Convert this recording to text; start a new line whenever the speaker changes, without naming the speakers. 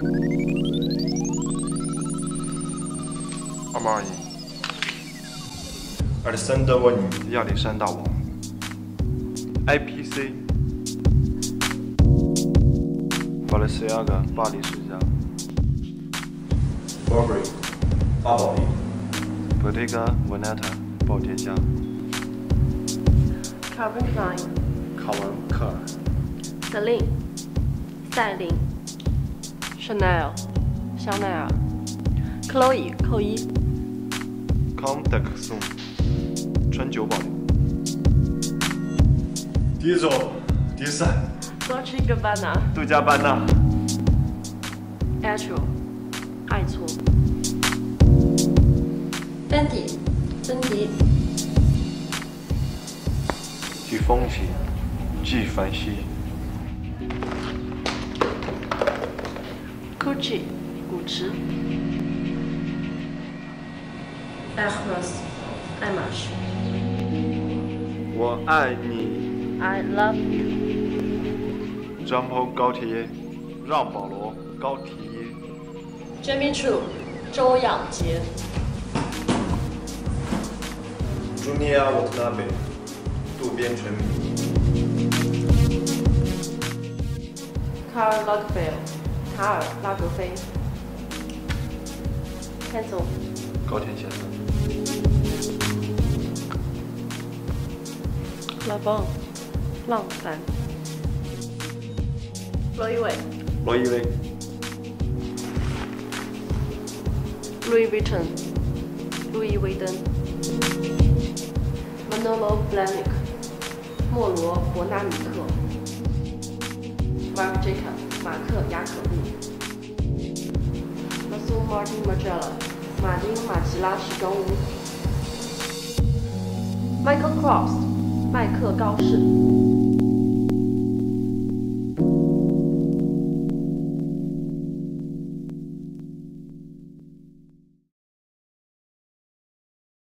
二毛二一。
亚历山大王，I P C。巴雷西亚的巴黎世家。
Burberry，阿宝莉。
Bottega Veneta，宝蝶家。
Calvin Klein。
卡文克。
Celine，赛琳。Chanel、香奈儿、Chloe 扣一、
康德克松、川久保玲、
第一种、第三、
Dolce Gabbana、
杜嘉班纳、
Etro、爱错、Fendi、芬迪、
季风奇、纪梵希、
Gucci 古驰、Hermes 爱马仕、
我爱你
，I love you、
张鹏高铁耶、让保罗高铁耶、
Jimmy Choo 周仰杰、
朱尼亚沃特纳贝、渡边淳美、
Karl Lagerfeld 卡尔拉格菲、Kenzo
高田先生、
La Bon 浪凡、罗意伟
罗意威、
Louis Vuitton 路易威登、Manolo Blahnik 莫罗伯纳米克、Marc Jacob 马克雅可布、Massimo Martin Magella，马丁马奇拉时装屋、Michael Kors 麦克高士。